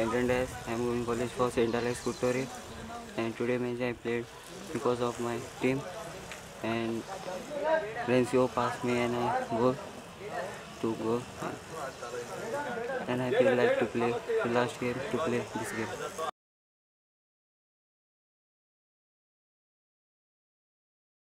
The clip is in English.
i'm going college for St. Alex Curtorim and today match I played because of my team and Rencio passed me and I go to go and I feel like to play the last game to play this game.